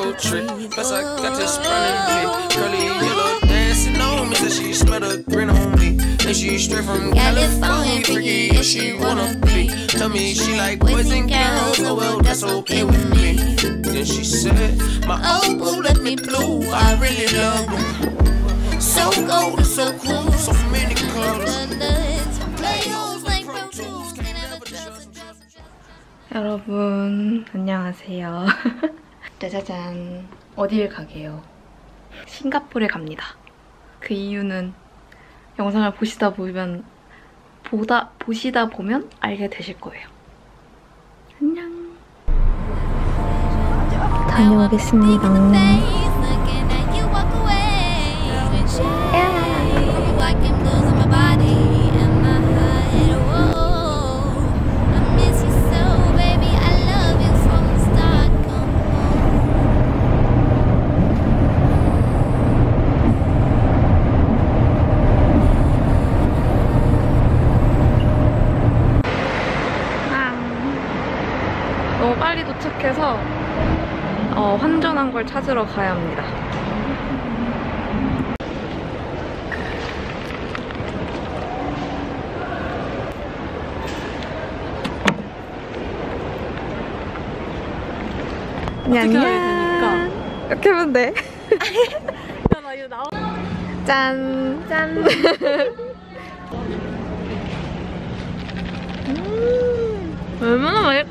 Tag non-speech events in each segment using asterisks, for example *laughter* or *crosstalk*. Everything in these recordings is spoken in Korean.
purple tree. Plus I got this running big. Curly And she straight from California. Freaky, yeah, she wanna be. Tell me she like boys and girls. Oh well, that's okay with me. Then she said, My old boo left me blue. I really love you. So gold and so cool. So many colors. Play hoes like Pro Tools. Can never trust. 여러분 안녕하세요. 짜자잔 어딜 가게요? 싱가포르에 갑니다. 그 이유는 영상을 보시다 보면 보다 보시다 보면 알게 되실 거예요. 안녕. 다녀오겠습니다. 도착해서 어, 환전한 걸 찾으러 가야 합니다. 안녕. 이렇게 하면 돼. *laughs* 짠. 짠. 음, 얼마나 맛있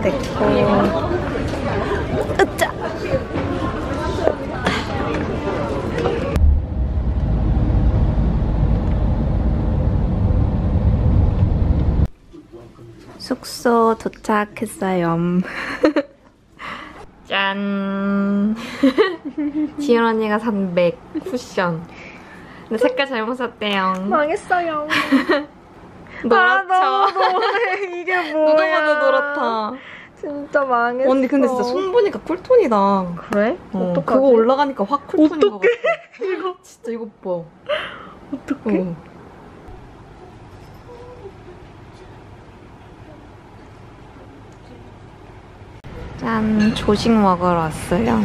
내꺼. 으짜. 숙소 도착했어요. *laughs* 짠. *laughs* 지연 언니가 산 맥 쿠션. 근데 색깔 잘못 샀대요. 망했어요. *laughs* 노랗죠? 아, 너무 노래. 이게 *laughs* 뭐야. 누가 봐도 노랗다. 진짜 망했어. 언니 근데 진짜 손 보니까 쿨톤이다. 그래? 어, 어떡하지? 그거 올라가니까 확 쿨톤인 것 어떡해? 같아. 이거 *laughs* 진짜 이거 봐. 어떡해? 어. 짠, 조식 먹으러 왔어요.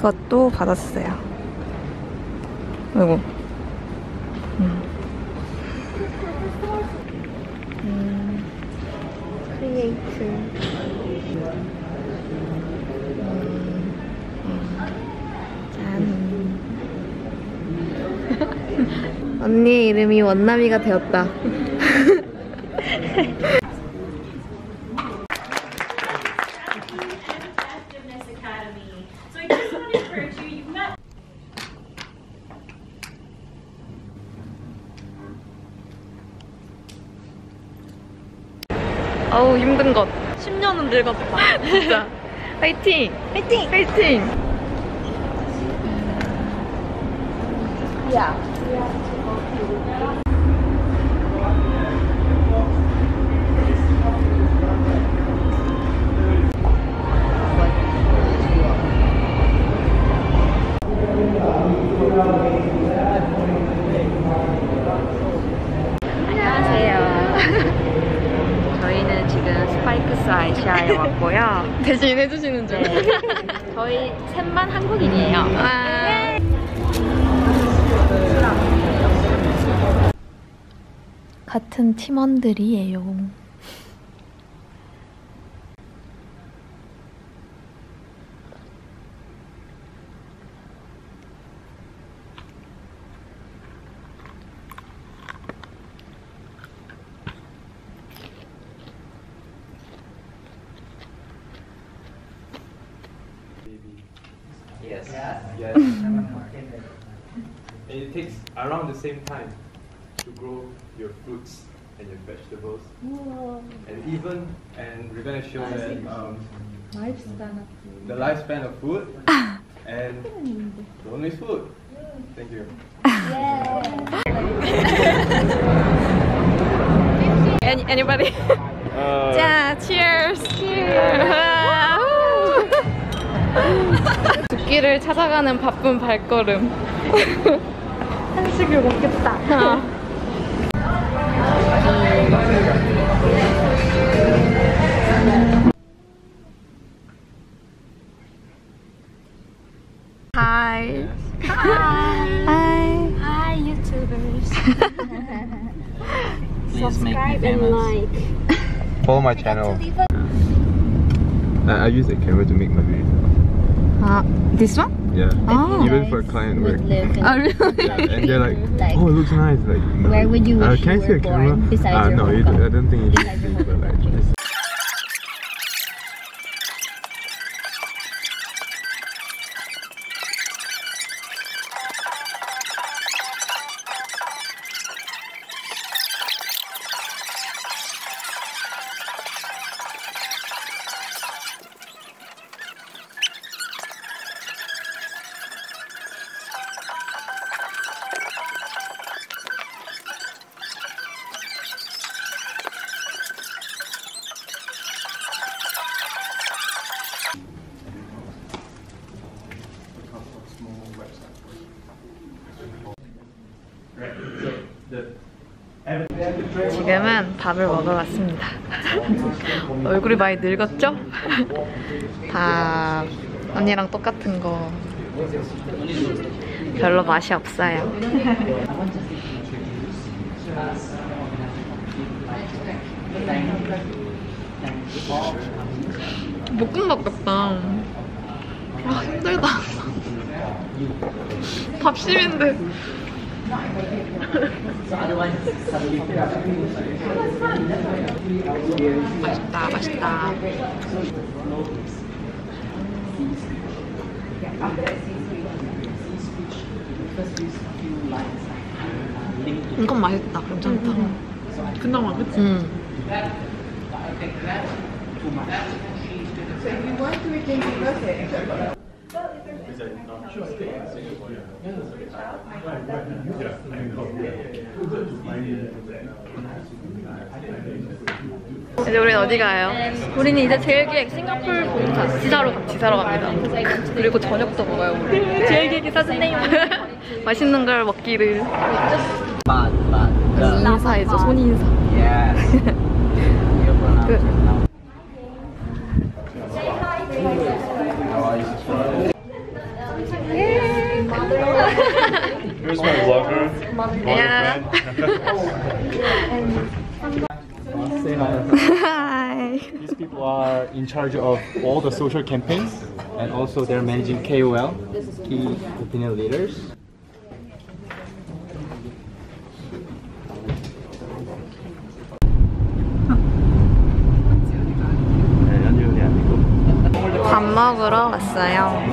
이것도 받았어요. 아이고. 음. 음. 짠. *laughs* 언니의 이름이 원남이가 되었다. *laughs* Gymnast Academy. So I just want to encourage you, you've met 어우 힘든 것. 10년은 늙었다. 진짜. 파이팅! 파이팅! 파이팅! 안 왔고요. 대신 해주시는 줄. *laughs* 저희 셋만 한국인이에요. 같은 팀원들이에요. same time to grow your fruits and your vegetables. And even, and we're gonna show that um, the lifespan of food *laughs* and don't waste food. Thank you. Any, anybody? Uh, 자, cheers! cheers! *laughs* 두끼를 찾아가는 *laughs* 바쁜 발걸음. 한식을 먹겠다. Hi. Hi. Hi, YouTubers. *laughs* Please make me famous. follow my channel. I, I use the camera to make my video. Ah, this one? Yeah. Oh. Even for client work. Oh, really? Yeah, and they're like, *laughs* Like, oh, it looks nice. Like, no. where would you uh, wish can you I see were a camera? born besides uh, your no, home you, don't- I don't think you should see, but like, 밥을 먹으러 왔습니다. 얼굴이 많이 늙었죠? 다 언니랑 똑같은 거 별로 맛이 없어요. 볶음밥 같다. 아 힘들다. *laughs* 밥 심인데. 맛있다, 맛있다. 이건 맛있다, 괜찮다. 그나마 그치? 응. 이제 우린 어디 가요? 우리는 이제 제일 기획 싱가폴 본사 지사로 지사로 갑니다. 그리고 저녁도 먹어요. 우리. 제일 기획 사주세요. *laughs* 맛있는 걸 먹기를. 인사해줘, 손 인사. yes. you pronounce Good. charge of all the social campaigns and also they're managing KOL, key opinion leaders. 네, 연주이 아니고. 밥 먹으러 왔어요.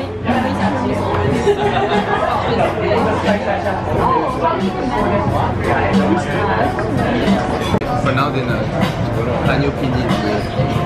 For now, then, uh, an opinion.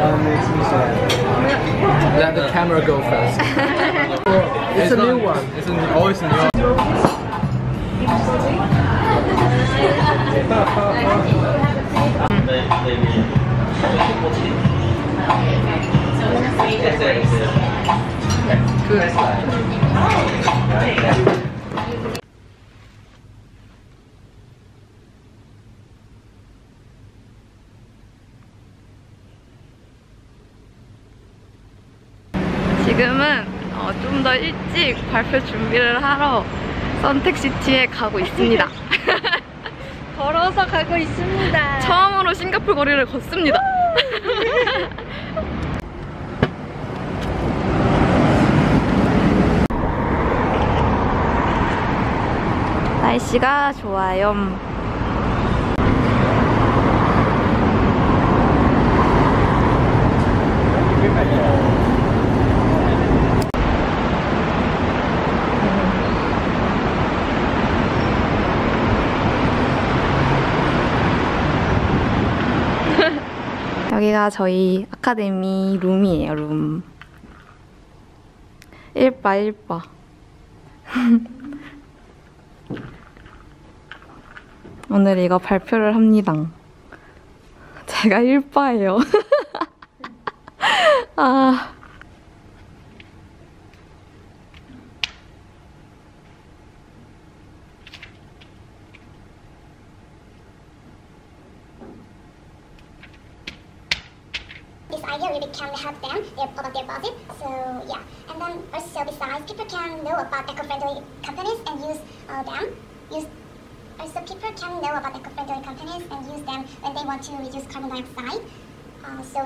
상 어떻게 올라올지. Let the camera go first. it's, a new one. It's a new, always a new 지금은 어, 좀 더 일찍 발표 준비를 하러 선택시티에 가고 있습니다. *laughs* 걸어서 가고 있습니다. 처음으로 싱가포르 거리를 걷습니다. 날씨가 좋아요. 여기가 저희 아카데미 룸이에요, 룸. 1바, 1바. *laughs* 오늘 이거 발표를 합니다. 제가 1바예요. *laughs* 아. Can help them about their budget. So yeah, and then also besides, people can know about eco-friendly companies and use uh, them. Use also people can know about eco-friendly companies and use them when they want to reduce carbon dioxide. Uh, so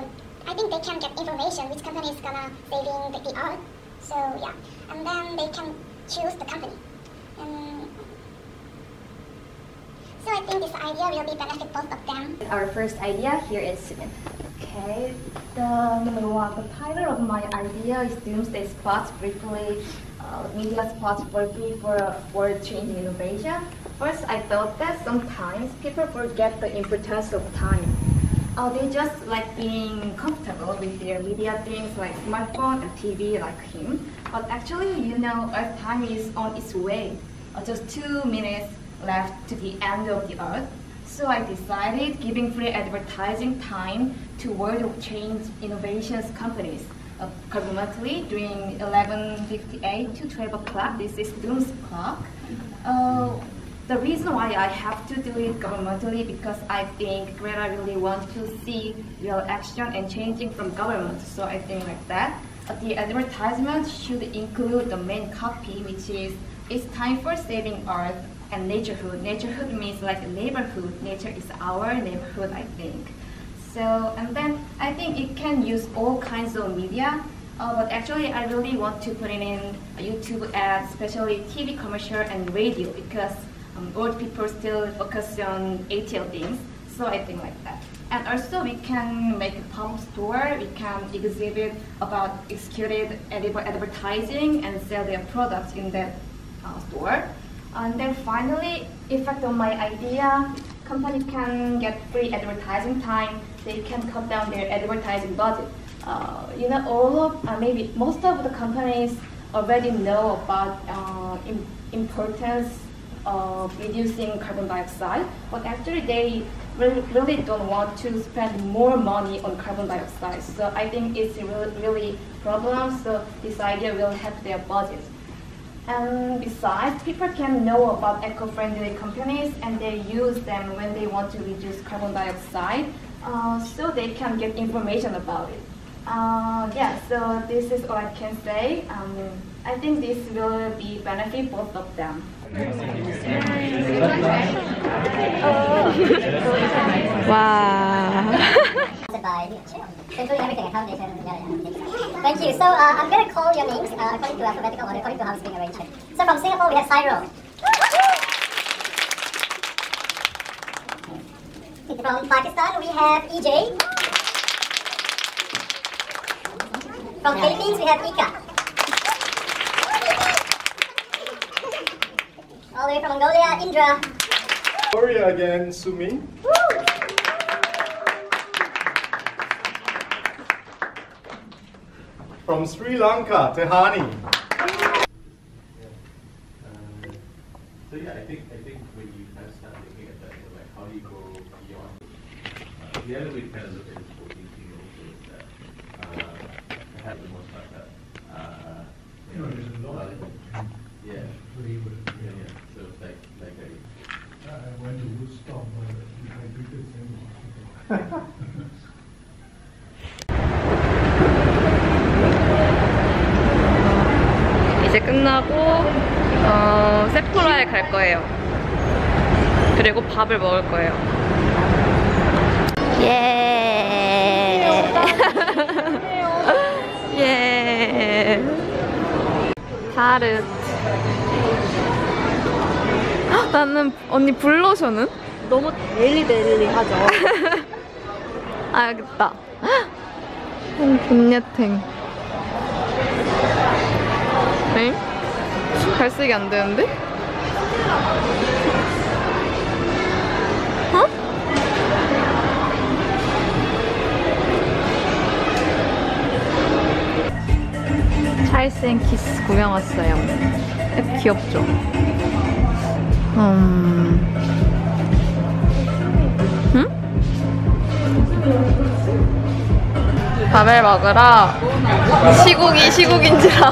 I think they can get information which company is gonna saving the, the earth. So yeah, and then they can choose the company. And so I think this idea will be benefit both of them. Our first idea here is. Okay, the number one, the title of my idea is Doomsday Spots, briefly, uh, media spots briefly for world changing innovation. First, I thought that sometimes people forget the importance of time. Uh, they just like being comfortable with their media things like smartphone and TV like him. But actually, you know, Earth time is on its way. Uh, just two minutes left to the end of the Earth. So I decided giving free advertising time to World of Change Innovations companies. Uh, during 11.58 to 12 o'clock, this is Doom's clock. Uh, the reason why I have to do it governmentally because I think Greta really wants to see real action and changing from government. So I think like that. But the advertisement should include the main copy, which is it's time for saving Earth and naturehood. Naturehood means like a neighborhood. Nature is our neighborhood, I think. So, and then I think it can use all kinds of media. Uh, but actually, I really want to put it in YouTube ads, especially TV commercial and radio, because um, old people still focus on ATL things. So I think like that. And also we can make a pop-up store, we can exhibit about executed advertising and sell their products in that uh, store. And then finally, effect on my idea, company can get free advertising time, they can cut down their advertising budget. Uh, you know, all of, uh, maybe most of the companies already know about uh, im- importance of reducing carbon dioxide, but actually they really, really don't want to spend more money on carbon dioxide. So I think it's really, really problem. So this idea will help their budget. And besides, people can know about eco-friendly companies and they use them when they want to reduce carbon dioxide, uh, so they can get information about it. Uh, yeah, so this is all I can say. Um, I think this will be benefit both of them. 와. *laughs* including everything, accommodation, yada yada. Thank you. So uh, I'm gonna call your names uh, according to alphabetical order, according to how it's being arranged. So from Singapore we have Cyril. From Pakistan we have EJ. From Philippines we have Ika. All the way from Mongolia, Indra. Korea again, Sumi. From Sri Lanka, Tehani. So yeah, I think I think when you kind of start looking at that, like how do you go beyond? Uh, the other way to kind of look at this 거예요. 그리고 밥을 먹을 거예요. 예. *laughs* 예. 헉, 나는 언니 블러셔는? 너무 데일리데일리하죠. *laughs* 알겠다. 음, 곤예탱. 엥? 갈색이 안 되는데? 어? 찰스 앤 키스 구경 왔어요. 앱 귀엽죠? 음. 밥을 먹으러 시국이 시국인지라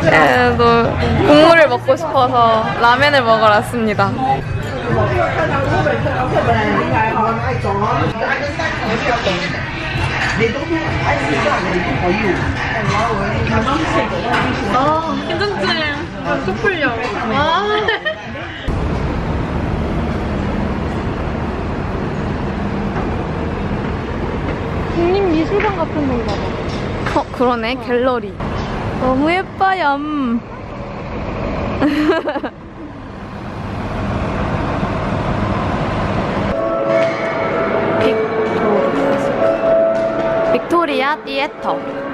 그래도 국물을 먹고 싶어서 라면을 먹으러 왔습니다. 아, 괜찮지? 속 풀려. 와. 국립미술관 같은 건가 봐. 어 그러네 갤러리. 너무 예뻐요. 음. *laughs* 빅토리아. 빅토리아 티에터.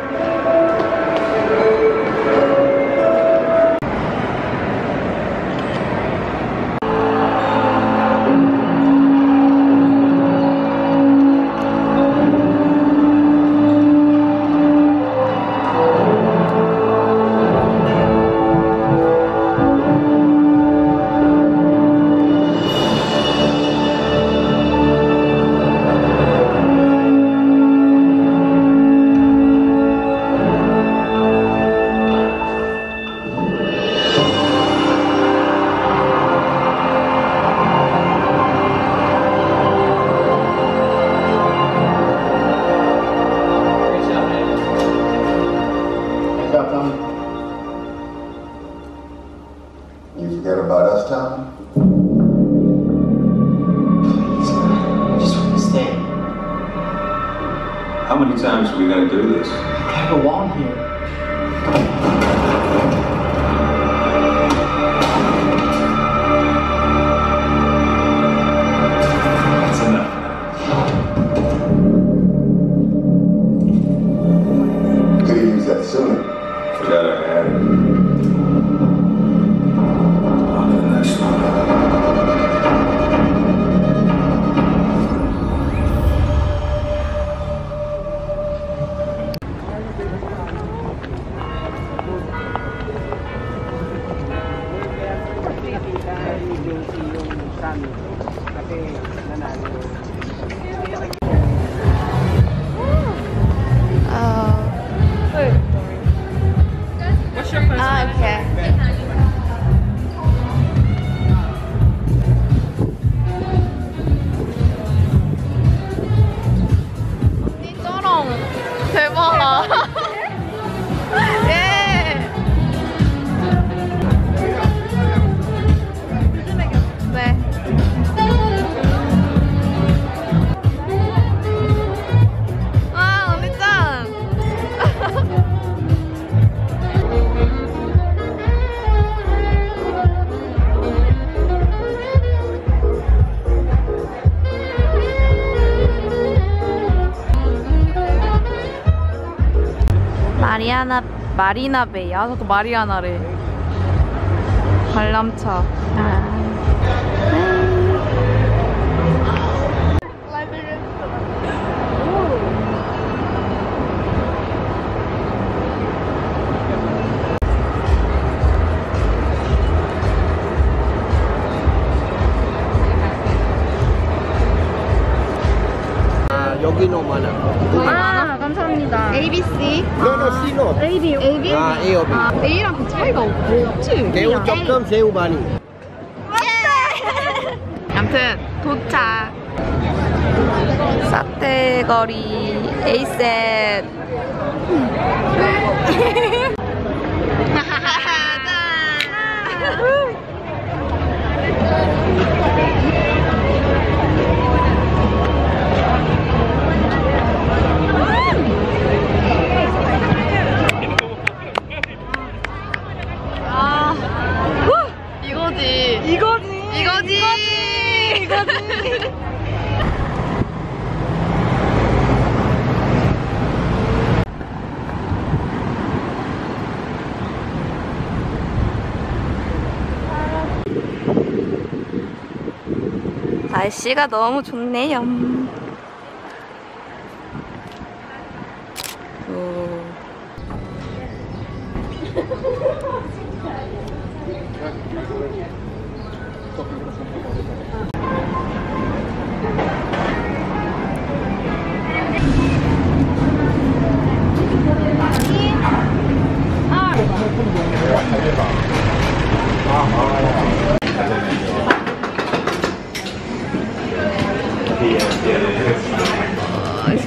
Soon. Cioè, 마리아나 마리나 베이야. 자꾸 마리아나래. 관람차. 아, 여기는 많아. 아. 노노 C노. AB. AB. 아, A, O, B. A랑 B 차이가 없지? 매우 조금 새우 많이. *laughs* 아무튼 도착. 사태거리 에이셋. *laughs* *laughs* 아, 후! 이거지. 이거지. 이거지. 이거지. 날씨가 너무 좋네요. 오.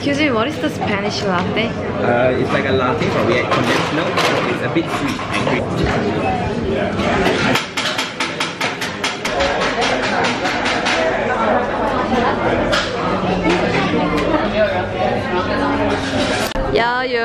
Excuse me, what is the Spanish latte? Uh, it's like a latte, but we add condensed milk. It's a bit sweet and creamy. 야유.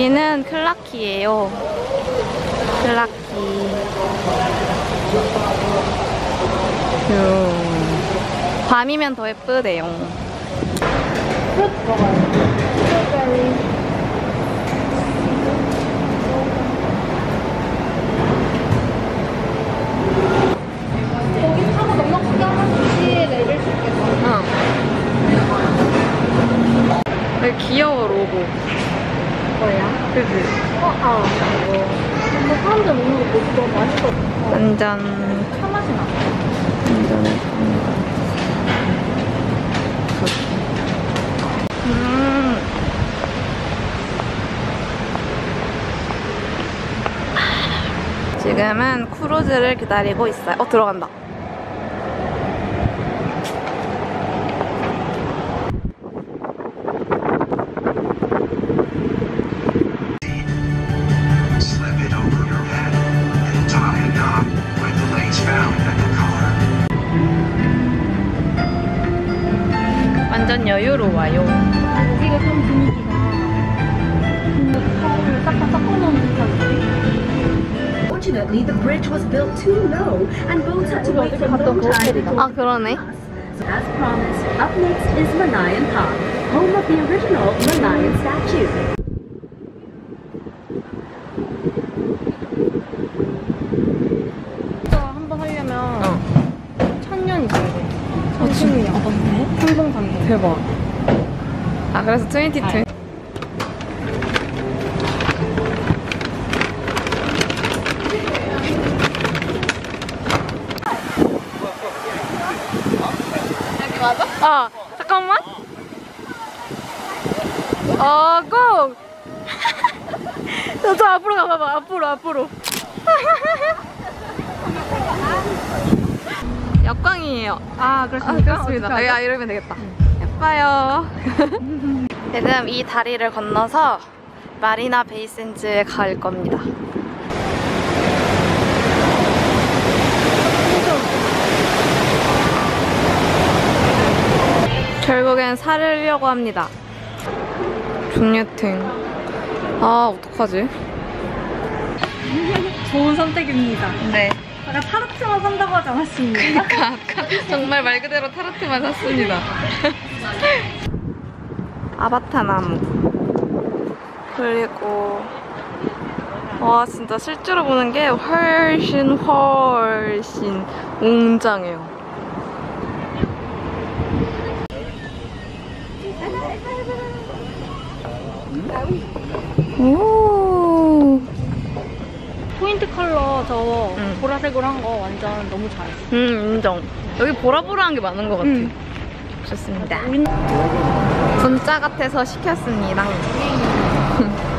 여기는 클라키예요. 클라키. 요. 밤이면 더 예쁘대요. 귀여워 로고. 뭐야? 그지? 어, 아, 이거. 근데 사람들 먹는 거 보고 너무 맛있어. 완전 차 맛이 나. 완전 음. 지금은 크루즈를 기다리고 있어요. 어 들어간다. Low tide before 아 그러네. As promised, up next is Malayan Park, home of the original Malayan statue. 한번 하려면 천년 있어야 돼. 천년이야. 아, 맞네. 상상상대. 대박. 아 그래서 22. 여기 맞아? 아 잠깐만. 어 고. 저, 저 앞으로 가봐봐. 앞으로 앞으로. 역광이에요. 아, 그렇습니까? 그렇습니다. 아, 이러면 되겠다. 예뻐요. *laughs* 지금 이 다리를 건너서 마리나 베이센즈에 갈 겁니다. 결국엔 사려고 합니다. 종류팅. 아, 어떡하지? 좋은 선택입니다. 네. 아까 타르트만 산다고 하지 않았습니까? 그러니까 아까 정말 말 그대로 타르트만 샀습니다. *laughs* 아바타 나무. 그리고 와 진짜 실제로 보는 게 훨씬 훨씬 웅장해요. 오. 컬러 저 보라색으로 한 거 완전 너무 잘했어. 음 인정. 여기 보라보라한 게 많은 것 같아. 좋습니다. 분짜 같아서 시켰습니다. *laughs*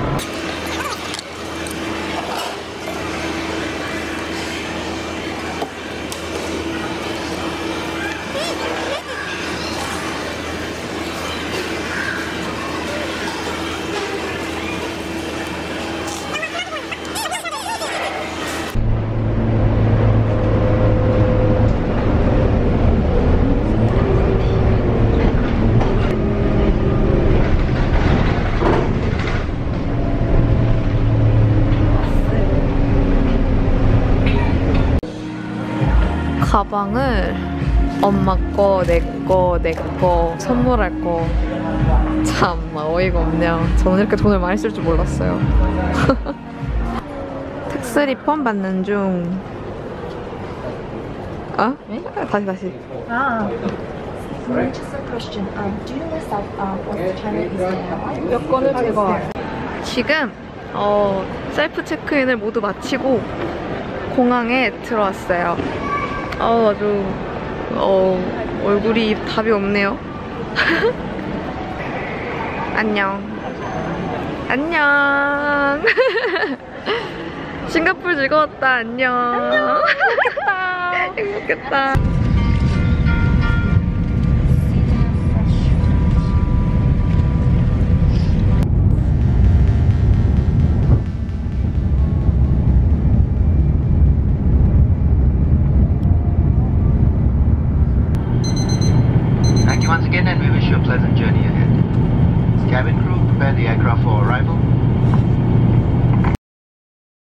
가방을 엄마 거, 내 거, 내 거 선물할 거. 참 어이가 없네요. 저는 이렇게 돈을 많이 쓸 줄 몰랐어요. *laughs* tax refund 받는 중. 아? 다시 다시. 아. Um, do you know yourself uh? 여권을 제거. 지금 어, 셀프 체크인을 모두 마치고 공항에 들어왔어요. 어, 아주 어, 얼굴이 답이 없네요. *laughs* 안녕. 안녕. *laughs* 싱가포르 즐거웠다. 안녕. 안녕. *laughs* 행복했다. 행복했다.